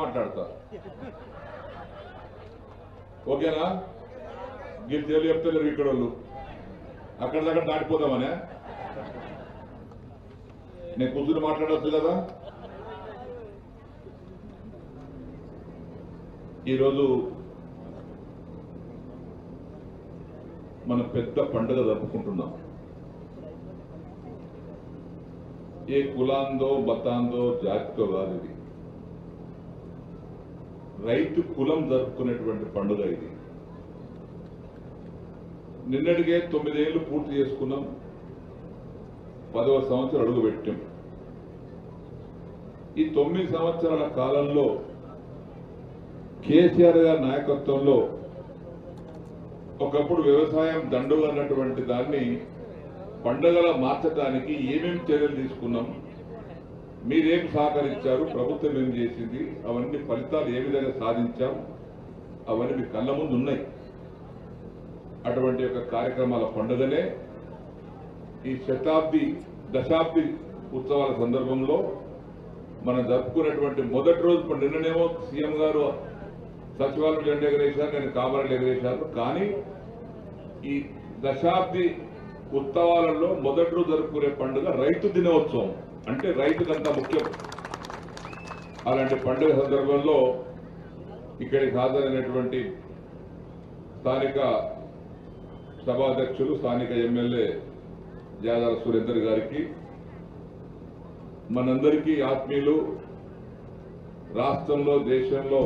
మాట్లాడతా. ఓకేనా? మీరు తెలియ చెప్తలేరు ఇక్కడ వాళ్ళు అక్కడ దగ్గర దాటిపోదామనే? నేను కూర్చుని మాట్లాడవచ్చు కదా? ఈరోజు మనం పెద్ద పండుగ జరుపుకుంటున్నాం. ఏ కులాందో మతాందో జాతితో కాదు ఇది. రైతు కులం జరుపుకునేటువంటి పండుగ ఇది. నిన్నటికే తొమ్మిదేళ్ళు పూర్తి చేసుకున్నాం. పదవ సంవత్సరం అడుగు పెట్టాం. ఈ తొమ్మిది సంవత్సరాల కాలంలో కేసీఆర్ గారి నాయకత్వంలో ఒకప్పుడు వ్యవసాయం దండుగా అన్నటువంటి దాన్ని పండుగలా మార్చడానికి ఏమేమి చర్యలు తీసుకున్నాం? మీరేం సహకరించారు? ప్రభుత్వం ఏం చేసింది? అవన్నీ ఫలితాలు ఏ విధంగా సాధించాం? అవన్నీ మీ కళ్ళ ముందు ఉన్నాయి. అటువంటి యొక్క కార్యక్రమాల పండుగనే ఈ శతాబ్ది దశాబ్ది ఉత్సవాల సందర్భంలో మనం జరుపుకున్నటువంటి మొదటి రోజు ఇప్పుడు నిన్ననేమో సీఎం గారు సచివాలయం జెండా ఎగరేశారు నేను కామరాలు ఎగరేశారు కానీ ఈ దశాబ్ది ఉత్సవాలలో మొదటి రోజు జరుపుకునే పండుగ రైతు దినోత్సవం. అంటే రైతుకంతా ముఖ్యం. అలాంటి పండుగ సందర్భంలో ఇక్కడికి హాజరైనటువంటి స్థానిక సభాధ్యక్షులు స్థానిక ఎమ్మెల్యే జాదాల సురేందర్ గారికి మనందరికీ ఆత్మీయులు రాష్ట్రంలో దేశంలో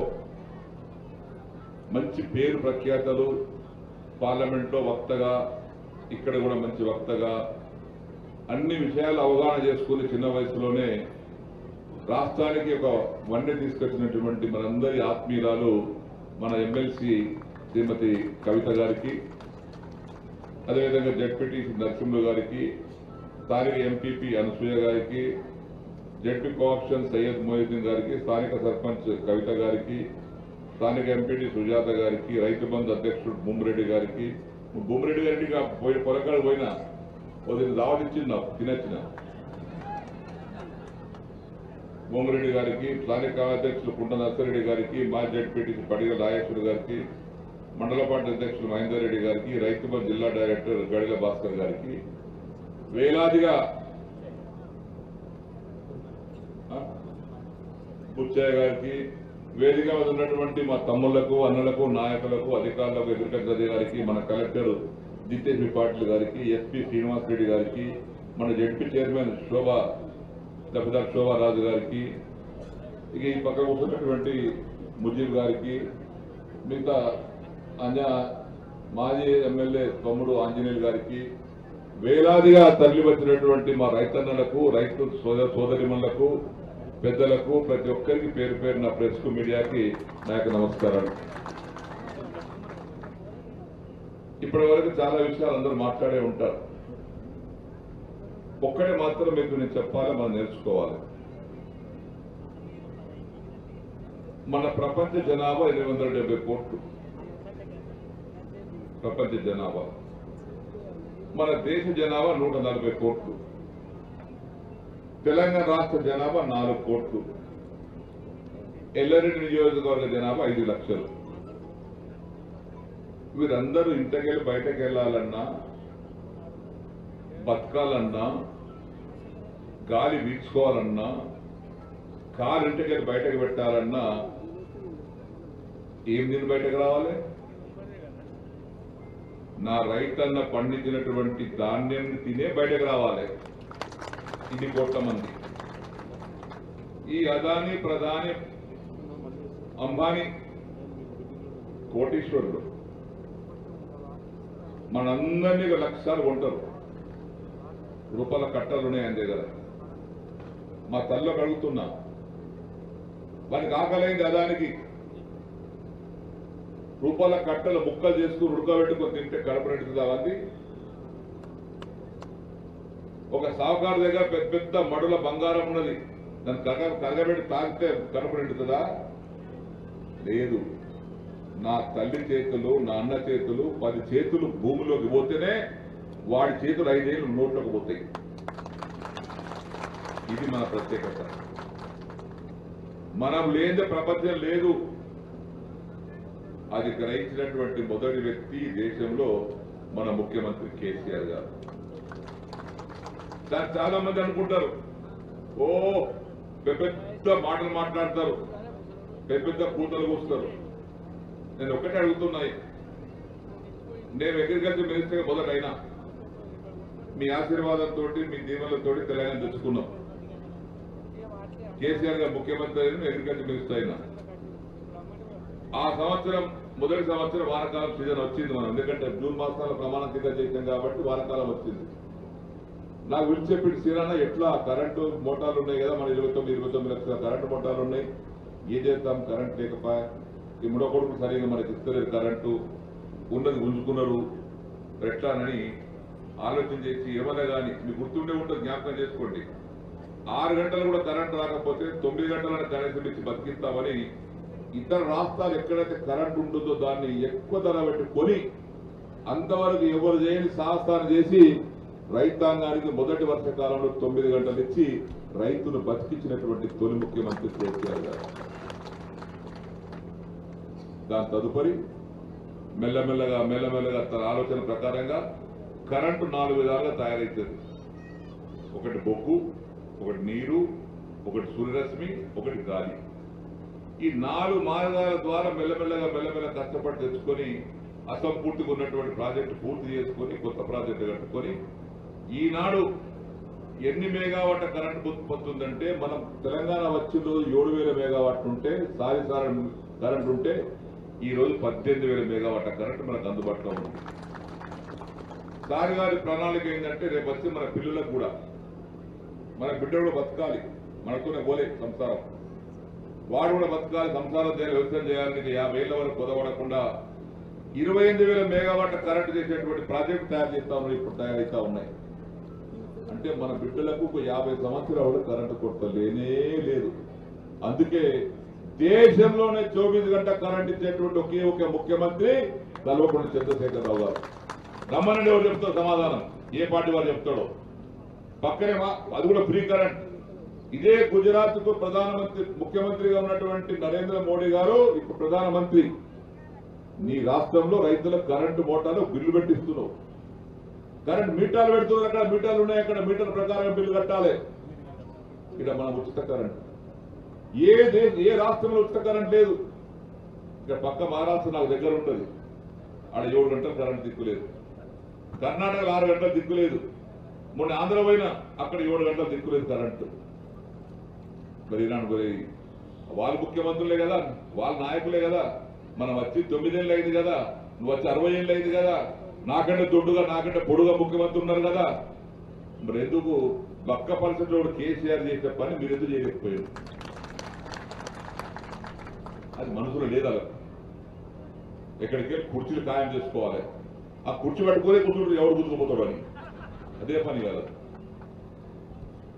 మంచి పేరు ప్రఖ్యాతలు పార్లమెంట్లో వక్తగా ఇక్కడ కూడా మంచి వక్తగా అన్ని విషయాలు అవగాహన చేసుకుని చిన్న వయసులోనే రాష్ట్రానికి ఒక వన్నె తీసుకొచ్చినటువంటి మనందరి ఆత్మీయురాలు మన ఎమ్మెల్సీ శ్రీమతి కవిత గారికి అదేవిధంగా జడ్పీటీ నరసింహ గారికి స్థానిక ఎంపీపీ అనసూయ గారికి జడ్పీ కోఆప్షన్ సయ్యద్ మొహిద్దీన్ గారికి స్థానిక సర్పంచ్ కవిత గారికి స్థానిక ఎంపీటీ సుజాత గారికి రైతు బంధు అధ్యక్షుడు భూమిరెడ్డి గారికి భూమిరెడ్డి గారికి పోయి పొలకాడు పోయినా వదిలి దావతిచ్చింది నాకు తినచ్చిన. భూమిరెడ్డి గారికి స్థానిక అధ్యక్షులు కుంట నర్సరెడ్డి గారికి మా జడ్పీటీసీ పడిగల రాయేశ్వరి గారికి మండల పార్టీ అధ్యక్షులు మహేందర్ రెడ్డి గారికి రైతు జిల్లా డైరెక్టర్ గడిల భాస్కర్ గారికి వేలాదిగా బుచ్చయ్య గారికి వేదిక మీద ఉన్నటువంటి మా తమ్ముళ్ళకు అన్నలకు నాయకులకు అధికారులకు ఎదుర్కొంటే గారికి మన కలెక్టర్ జితేష్ పాటిల్ గారికి ఎస్పీ శ్రీనివాస్ రెడ్డి గారికి మన జడ్పీ చైర్మన్ శోభా దఫిదార్ శోభారాజు గారికి ఇక ఈ పక్క కూర్చున్నటువంటి ముజీబ్ గారికి మిగతా అంజా మాజీ ఎమ్మెల్యే తమ్ముడు ఆంజనేయులు గారికి వేలాదిగా తరలి వచ్చినటువంటి మా రైతన్నలకు రైతు సోదర సోదరిమణులకు పెద్దలకు ప్రతి ఒక్కరికి పేరు పేరు నా ప్రెస్ మీడియాకి నాకు నమస్కారం నమస్కారాలు. ఇప్పటి వరకు చాలా విషయాలు అందరూ మాట్లాడే ఉంటారు. ఒక్కడే మాత్రం మీకు నేను చెప్పాలి మనం నేర్చుకోవాలి. మన ప్రపంచ జనాభా ఎనిమిది వందల డెబ్బై కోట్లు. ప్రపంచ జనాభా. మన దేశ జనాభా నూట నలభై కోట్లు. తెలంగాణ రాష్ట్ర జనాభా నాలుగు కోట్లు. ఎల్లరెడ్డి నియోజకవర్గ జనాభా ఐదు లక్షలు. వీరందరూ ఇంటకెళ్ళి బయటకు వెళ్ళాలన్నా బతకాలన్నా గాలి వీచుకోవాలన్నా కారు ఇంటికెళ్ళి బయటకు పెట్టాలన్నా ఏం తిని బయటకు రావాలి? నా రైతన్న పండించినటువంటి ధాన్యం తినే బయటకు రావాలి. ఇది కోట్ల మంది ఈ అదాని ప్రధాని అంబానీ కోటీశ్వరుడు. మనందరినీ లక్షలు కొంటారు. రూపాయల కట్టలు ఉన్నాయి ఆయన దగ్గర. మా తల్లి అడుగుతున్నా. వారికి ఆకలైంది అదానికి. రూపాయల కట్టలు ముక్కలు చేసుకుని ఉడకబెట్టుకొని తింటే కడుపు నిండుతుందా అది. ఒక సావుకారు దగ్గర పెద్ద పెద్ద మడుల బంగారం ఉన్నది. దాన్ని కరగ కరగబెట్టి తాగితే కడుపు లేదు. నా తల్లి చేతులు నా అన్న చేతులు పది చేతులు భూమిలోకి పోతేనే వాడి చేతులు ఐదేళ్ళు నోట్లోకి పోతాయి. ఇది మన ప్రత్యేకత. మనం లేని ప్రపంచం లేదు. అది గ్రహించినటువంటి మొదటి వ్యక్తి దేశంలో మన ముఖ్యమంత్రి కేసీఆర్ గారు. దాన్ని చాలా మంది అనుకుంటారు. ఓ పెద్ద మాటలు మాట్లాడతారు. పెద్ద పెద్ద కూతలు కూస్తారు. నేను ఒక్కటే అడుగుతున్నాయి నేను అగ్రికల్చర్ మినిస్టర్ మొదట అయినా మీ ఆశీర్వాదంతో మీ దీవెనలతో తెలంగాణ తెచ్చుకున్నాం. కేసీఆర్ గారు ముఖ్యమంత్రి అయిన అగ్రికల్చర్ మినిస్టర్ అయినా. ఆ సంవత్సరం మొదటి సంవత్సరం వానకాలం సీజన్ వచ్చింది మనం. ఎందుకంటే జూన్ మాసాల ప్రమాణ స్వీకారం చేసాం కాబట్టి వానకాలం వచ్చింది. నాకు విడిచి చెప్పి సీరాన ఎట్లా కరెంటు మోటార్లు ఉన్నాయి కదా మన ఇరవై తొమ్మిది ఇరవై తొమ్మిది లక్షల కరెంటు మోటార్లు ఉన్నాయి. ఏం చేస్తాం కరెంట్ లేకపోయా? ఈ మూడో కొడుకు సరిగా మనకి ఇస్తలేదు కరెంటు. ఉన్నది ఉంచుకున్నారు. ఎట్లానని ఆలోచన చేసి ఏమన్నా కానీ మీకు గుర్తుండే ఉంటుంది జ్ఞాపకం చేసుకోండి. ఆరు గంటలు కూడా కరెంట్ రాకపోతే తొమ్మిది గంటలను కనీసం ఇచ్చి బతికిస్తామని ఇతర రాష్ట్రాలు ఎక్కడైతే కరెంట్ ఉంటుందో దాన్ని ఎక్కువ ధర పెట్టి కొని అంతవరకు ఎవరు చేయని సాహసాన్ని చేసి రైతాంగానికి మొదటి వర్షకాలంలో తొమ్మిది గంటలు ఇచ్చి రైతును బతికించినటువంటి తొలి ముఖ్యమంత్రి కేసీఆర్ గారు. దాని తదుపరి మెల్లమెల్లగా మెల్లమెల్లగా తన ఆలోచన ప్రకారంగా కరెంటు నాలుగు విధాలుగా తయారవుతుంది ఒకటి బొగ్గు ఒకటి నీరు ఒకటి సూర్యరశ్మి ఒకటి గాలి. ఈ నాలుగు మార్గాల ద్వారా మెల్లమెల్లగా మెల్లమెల్ల కష్టపడి తెచ్చుకొని అసంపూర్తిగా ఉన్నటువంటి ప్రాజెక్టు పూర్తి చేసుకొని కొత్త ప్రాజెక్టు కట్టుకొని ఈనాడు ఎన్ని మెగావాట్ల కరెంట్ పొందుతుందంటే మనం తెలంగాణ వచ్చిన రోజు ఏడు వేల మెగావాట్లు ఉంటే సారి సారి కరెంట్ ఉంటే ఈ రోజు పద్దెనిమిది వేల మెగావాట్ల కరెంట్ మనకు అందుబాటులో ఉంది. సారి గారి ప్రణాళిక ఏంటంటే రేపు వచ్చి మన పిల్లలకు కూడా మన బిడ్డ కూడా బతకాలి. మనతోనే పోలే సంసారం. వాడు కూడా బతకాలి సంసారం చేయాలి వ్యవసాయం చేయాలని యాభై ఏళ్ళ వరకు కుదవడకుండా ఇరవై ఎనిమిది వేల మెగావాట్ల కరెంట్ చేసేటువంటి ప్రాజెక్టు తయారు చేస్తా ఉన్నాయి ఇప్పుడు తయారైతా ఉన్నాయి. అంటే మన బిడ్డలకు ఒక యాభై సంవత్సరాలు కరెంటు కొరత లేనే లేదు. అందుకే దేశంలోనే చౌబీస్ గంట కరెంట్ ఇచ్చేటువంటి ఒకే ఒక ముఖ్యమంత్రి కల్వకుంట్ల చంద్రశేఖరరావు గారు. రమ్మనండి ఎవరు చెప్తారు సమాధానం. ఏ పార్టీ వారు చెప్తాడో? పక్కనే అది కూడా ఫ్రీ కరెంట్ ఇదే గుజరాత్కు ప్రధానమంత్రి ముఖ్యమంత్రిగా ఉన్నటువంటి నరేంద్ర మోడీ గారు ఇప్పుడు ప్రధానమంత్రి. నీ రాష్ట్రంలో రైతులకు కరెంటు మోటార్లు బిల్లు పెట్టిస్తున్నావు. కరెంట్ మీటర్లు పెడుతున్నారు. అక్కడ మీటర్లు ఉన్నాయి. అక్కడ మీటర్ ప్రకారం బిల్లు కట్టాలి. ఇక్కడ మనం ఉచిత కరెంట్ ఏ దేశ ఏ రాష్ట్రంలో ఉచిత కరెంట్ లేదు. ఇక్కడ పక్క మహారాష్ట్ర నాకు దగ్గర ఉంటుంది. ఆడ ఏడు గంటలు కరెంట్ దిక్కులేదు కర్ణాటకలో ఆరు గంటలు దిక్కులేదు మొన్న ఆంధ్ర పోయినా అక్కడ ఏడు గంటలు దిక్కులేదు కరెంటు మరి ఈనాడు మరి వాళ్ళు ముఖ్యమంత్రులే కదా. వాళ్ళ నాయకులే కదా. మనం వచ్చి తొమ్మిదేళ్ళు అయింది కదా. నువ్వు వచ్చి అరవై ఏళ్ళు అయింది కదా. నాకంటే దొడ్డుగా నాకంటే పొడుగా ముఖ్యమంత్రి ఉన్నారు కదా. మరి ఎందుకు పక్క పరిస్థితుల్లో కేసీఆర్ చేసే పని మీరు ఎందుకు చేయలేకపోయారు? అది మనసులో లేదా ఎక్కడికి వెళ్ళి కుర్చీలు ఖాయం చేసుకోవాలి. ఆ కుర్చీ పట్టుకోలే కూర్చుంటారు ఎవడు కూర్చుకుపోతాడు అని అదే పని కాదు.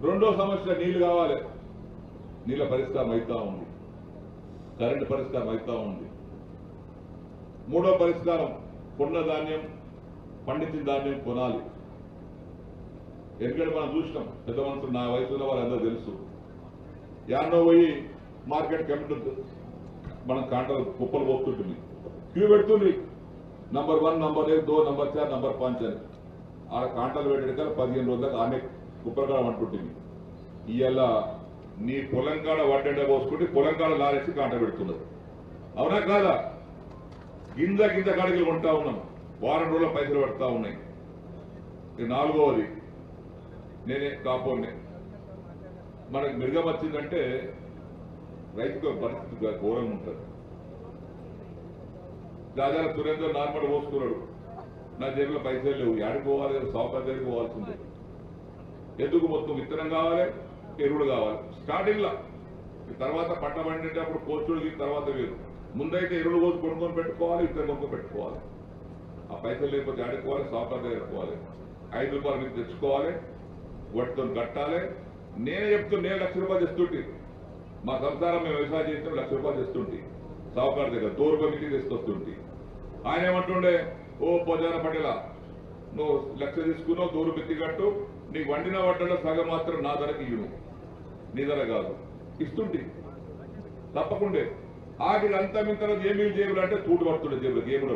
రెండో సమస్య నీళ్ళు కావాలి. నీళ్ళ పరిష్కారం అవుతా ఉంది. కరెంటు పరిష్కారం అవుతా ఉంది. మూడో పరిష్కారం కొన్న ధాన్యం పండించిన దాన్ని కొనాలి. ఎందుకంటే మనం చూసినాం పెద్ద మనుషులు నా వయసులో వాళ్ళందరూ తెలుసు. యాన్నో పోయి మార్కెట్ కమిటీ మనం కాంటలు కుప్పలు పోతుంటుంది క్యూ పెడుతుంది నంబర్ వన్ నంబర్ ఎయిట్ దో నంబర్ చార్ నంబర్ పంచ్ అని. ఆడ కాంటలు పెట్టాక పదిహేను రోజులకు ఆమె కుప్పలకాడ అంటుంటుంది ఇవాళ నీ పొలంకాడ వడ్డండ పోసుకుంటే పొలంకాడ లారేసి కాంట పెడుతున్నారు అవునా కాదా? గింజ గింజ కాడికి ఉంటా ఉన్నాం. వారం రోజుల పైసలు పడతా ఉన్నాయి. ఇది నాలుగవది నేనే కాపోనే మనకు మృగం వచ్చిందంటే రైతుకు పరిస్థితి ఘోరంగా ఉంటుంది. దాదాపు సురేందర్ నార్మల్ పోసుకున్నాడు. నా జేబులో పైసలు లేవు. యాడికి పోవాలి? సాఫ్ట్వేర్ దగ్గరికి పోవాల్సిందే. ఎందుకు మొత్తం విత్తనం కావాలి? ఎరువులు కావాలి. స్టార్టింగ్లో తర్వాత పంట పండేటప్పుడు కోచుడు తర్వాత వేరు ముందైతే ఎరువులు కోసి కొనుక్కొని పెట్టుకోవాలి విత్తనం కొనుక్కొని పెట్టుకోవాలి. ఆ పైసలు లేకపోతే ఆడుకోవాలి సాఫ్ట్వేర్ దగ్గర పోవాలి. ఐదు రూపాయలు మీకు తెచ్చుకోవాలి వాటితో కట్టాలి. నేనే చెప్తున్నా నేను లక్ష రూపాయలు తెస్తుంటే. మా సంసారం మేము వ్యవసాయం చేస్తే లక్ష రూపాయలు తెస్తుంటే. సావుకారు దగ్గర దో రూపాయలు మీకు తీసుకొస్తుంటే ఆయన ఏమంటుండే ఓ పోజాన పటేల నువ్వు లక్ష తీసుకున్నావు దూరం మిత్తి కట్టు. నీకు వండిన వడ్డలో సగం మాత్రం నా ధరకి ఇవ్వను నీ ధర కాదు. ఇస్తుంటే. తప్పకుండే. ఆఖరి అంతా ఏమీ జేబులు అంటే తూటు పడుతుండే జేబులు జేబులో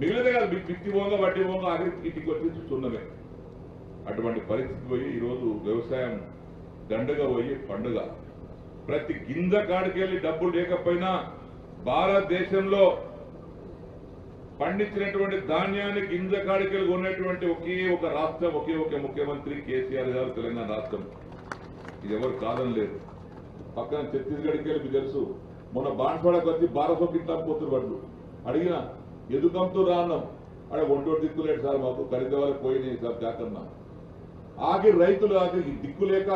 ఉండే కాదు మీకు పిత్తి పోగా వడ్డీ పోగా ఆఖరికి ఇంటికి వచ్చి చూస్తున్నమే అటువంటి పరిస్థితి పోయి ఈరోజు వ్యవసాయం దండగా పోయి పండుగ. ప్రతి గింజ కాడికెళ్ళి డబ్బులు లేకపోయినా భారతదేశంలో పండించినటువంటి ధాన్యాన్ని గింజ కాడికెళ్ళి ఉన్నటువంటి ఒకే ఒక రాష్ట్రం ఒకే ఒక ముఖ్యమంత్రి కేసీఆర్ గారు తెలంగాణ రాష్ట్రం. ఇది ఎవరు కాదని లేదు. పక్కన ఛత్తీస్గఢ్కి వెళ్ళి మీకు తెలుసు. మొన్న బాన్స్వాడకు వచ్చి బారసోకి పోతున్నారు వాళ్ళు. అడిగిన ఎదుకంతో రాన్నాం అక్కడ ఒంటోటి దిక్కులేడు సార్ మాకు ఖరీద వాళ్ళకి పోయినాయి సార్ జాతన్నా ఆఖరి రైతులు ఆగే దిక్కు లేక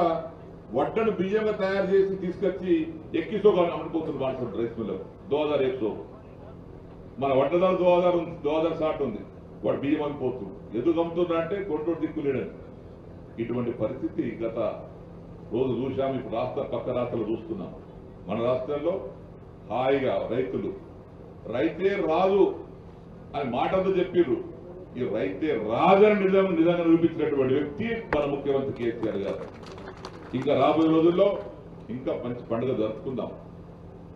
వడ్డను బియ్యంగా తయారు చేసి తీసుకొచ్చి ఎక్కిసో అమ్ముకుపోతున్నారు బాన్స్వాడ రైస్ మిల్ దో హజార్ మన వడ్డదారు దోదారు దోదారు ఉంది సాట్ ఉంది. వాడు బియ్యం అమ్మిపోతుంది ఎందుకు అమ్ముతున్నా అంటే కొంటోటి దిక్కులేడని ఇటువంటి పరిస్థితి గత రోజు చూశాము. ఇప్పుడు రాష్ట్ర పక్క రాష్ట్రాలు చూస్తున్నాం. మన రాష్ట్రంలో హాయిగా రైతులు. రైతే రాదు. అని మాటతో చెప్పిర్రు. ఈ రైతే రాజని నిజం నిజంగా నిరూపించినటువంటి వ్యక్తి మన ముఖ్యమంత్రి కేసీఆర్ గారు. ఇంకా రాబోయే రోజుల్లో ఇంకా మంచి పండుగ జరుపుకుందాం.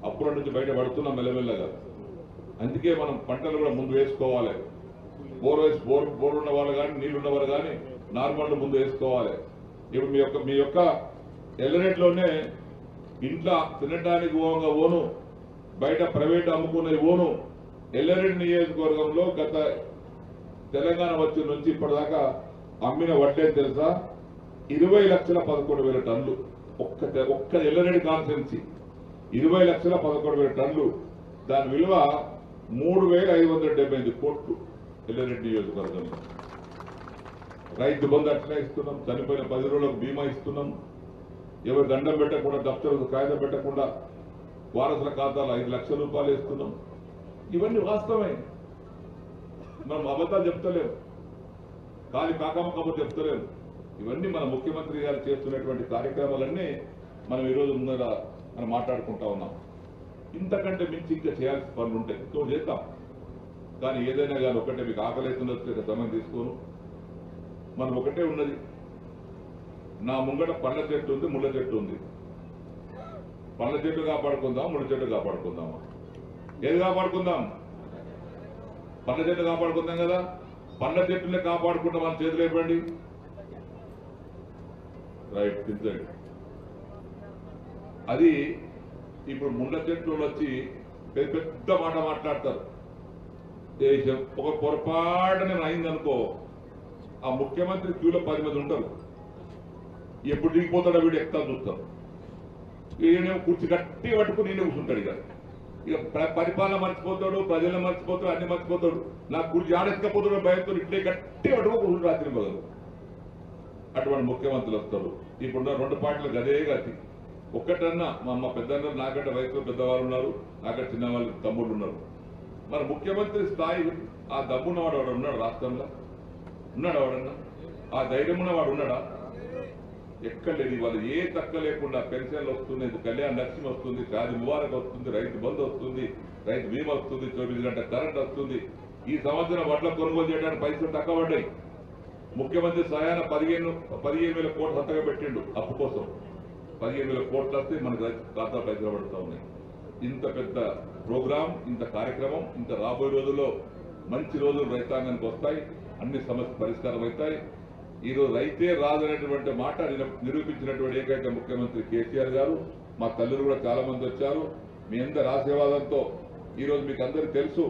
అప్పుడు నుంచి బయట పడుతున్నాం మెల్లమెల్లగా. అందుకే మనం పంటలు కూడా ముందు వేసుకోవాలి. బోర్ వేసి బోర్ బోర్ ఉన్న వాళ్ళు కానీ నీళ్ళు ఉన్నవారు కానీ నార్మల్ ముందు వేసుకోవాలి. ఇప్పుడు మీ యొక్క మీ యొక్క ఎల్లనెట్లోనే ఇంట్లో తినడానికి ఓంగా ఓను బయట ప్రైవేట్ అమ్ముకునే ఓను ఎల్లరెడ్డి నియోజకవర్గంలో గత తెలంగాణ వచ్చి నుంచి ఇప్పటిదాకా అమ్మిన వడ్డే తెలుసా? ఇరవై లక్షల పదకొండు వేల టన్లు ఒక్క ఒక్క ఎల్లరెడ్డి కాన్సెన్సీ ఇరవై లక్షల పదకొండు వేల టన్లు దాని విలువ మూడు వేల ఐదు వందల డెబ్బై ఐదు కోట్లు ఎల్లరెడ్డి నియోజకవర్గంలో. రైతు బంధు అట్లా ఇస్తున్నాం. చనిపోయిన పది రోజులకు బీమా ఇస్తున్నాం. ఎవరు దండం పెట్టకుండా దప్తరు కాగితం పెట్టకుండా వారసుల ఖాతాలో ఐదు లక్షల రూపాయలు ఇస్తున్నాం ఇవన్నీ వాస్తవమే. మనం అబద్ధాలు చెప్తలేము కాలి కాకమ్మ కబుర్లు చెప్తలేము ఇవన్నీ మన ముఖ్యమంత్రి గారు చేస్తున్నటువంటి కార్యక్రమాలన్నీ మనం ఈరోజు ముందర మనం మాట్లాడుకుంటా ఉన్నాం. ఇంతకంటే మించి ఇంకా చేయాల్సిన పనులు ఉంటాయి ఇంకో చేస్తాం కానీ ఏదైనా కానీ ఒకటే మీకు ఆకలి సమయం తీసుకోను. మనం ఒకటే ఉన్నది. నా ముంగట పండ్ల చెట్టు ఉంది ముళ్ళ చెట్టు ఉంది. పండ్ల చెట్టు కాపాడుకుందాం ముళ్ళ చెట్టు కాపాడుకుందామా? ఏది కాపాడుకుందాం? పండ్ల చెట్లు కాపాడుకుందాం కదా. పండ్ల చెట్టుని కాపాడుకుంటాం మన చేతులు ఇవ్వండి రైట్ దించండి అది ఇప్పుడు ముండ్ల చెట్లు వచ్చి పెద్ద పెద్ద మాట మాట్లాడతారు. దేశం ఒక పొరపాటున అయిందనుకో ఆ ముఖ్యమంత్రి క్యూలో పది మంది ఉంటారు. ఎప్పుడు దిగిపోతాడో వీడు ఎక్కడ చూస్తారు ఈయనేమో కుర్చీ గట్టి పట్టుకుని నేనే కూర్చుంటాడు ఇక. ఇక పరిపాలన మర్చిపోతాడు ప్రజలను మర్చిపోతాడు అన్ని మర్చిపోతాడు. నాకు కుర్చీ ఆడెత్తకపోతాడు భయంతో ఇట్లే గట్టి పట్టుకో రాత్రి మొదలు అటువంటి ముఖ్యమంత్రులు వస్తారు. ఇప్పుడున్న రెండు పార్టీలు గదే గతి. ఒక్కటన్నా మా మా పెద్దన్న నాకంటే వయసులో పెద్దవాళ్ళు ఉన్నారు నాకంటే చిన్నవాళ్ళు తమ్ముళ్ళు ఉన్నారు. మరి ముఖ్యమంత్రి స్థాయి ఆ దమ్మున్నవాడు వాడు ఉన్నాడు రాష్ట్రంలో? ఉన్నాడు వాడన్నా ఆ ధైర్యం ఉన్నవాడు ఉన్నాడా? ఎక్కడ లేదు ఇవాళ ఏ తక్క లేకుండా పెన్షన్లు వస్తున్నాయి కళ్యాణ లక్ష్మి వస్తుంది కాది ముబారక్ వస్తుంది రైతు బంధు వస్తుంది రైతు బీమా వస్తుంది చౌబీస్ గంటల కరెంట్ వస్తుంది. ఈ సంవత్సరం వడ్ల కొనుగోలు చేయడానికి పైసలు తక్కువ పడ్డాయి. ముఖ్యమంత్రి సహాయాన పదిహేను పదిహేను వేల కోట్లు అంతగా పెట్టిండు అప్పు కోసం. పదిహేను వేల కోట్లు వస్తే మనకు ఖాతా పైసలు పడుతూ ఉన్నాయి. ఇంత పెద్ద ప్రోగ్రాం ఇంత కార్యక్రమం ఇంత రాబోయే రోజుల్లో మంచి రోజులు రైతాంగానికి వస్తాయి అన్ని సమస్యలు పరిష్కారం అవుతాయి ఈరోజు రోజు రైతే రాదనేటువంటి మాట నిరూపించినటువంటి ఏకైక ముఖ్యమంత్రి కేసీఆర్ గారు మా తల్లులు కూడా చాలా మంది వచ్చారు. మీ అందరి ఆశీర్వాదంతో ఈరోజు మీకు అందరు తెలుసు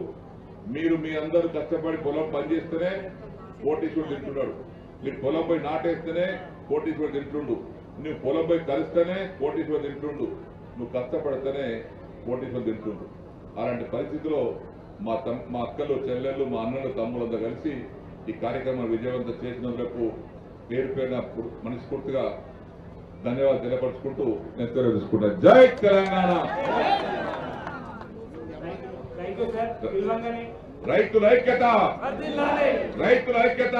మీరు మీ అందరూ కష్టపడి పొలం పనిచేస్తేనే కోటీశ్వరుడు తింటున్నాడు. మీరు పొలం పోయి నాటేస్తేనే కోటీశ్వరుడు తింటుండు నువ్వు పొలం పోయి కలిస్తేనే కోటీశ్వరుడు తింటుండు నువ్వు కష్టపడితేనే కోటీశ్వరుడు తింటుండు అలాంటి పరిస్థితిలో మా తమ్ మా అక్కలు చెల్లెళ్ళు మా అన్నలు తమ్ములంతా కలిసి ఈ కార్యక్రమం విజయవంతం చేసినందుకు పేరు పేరున మనస్ఫూర్తిగా ధన్యవాదాలు తెలియపరుచుకుంటూ నేను తెలియజేసుకుంటాను జై తెలంగాణ! రైతుల ఐక్యత! రైతుల ఐక్యత!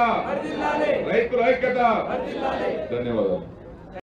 రైతుల ఐక్యత! ధన్యవాదాలు.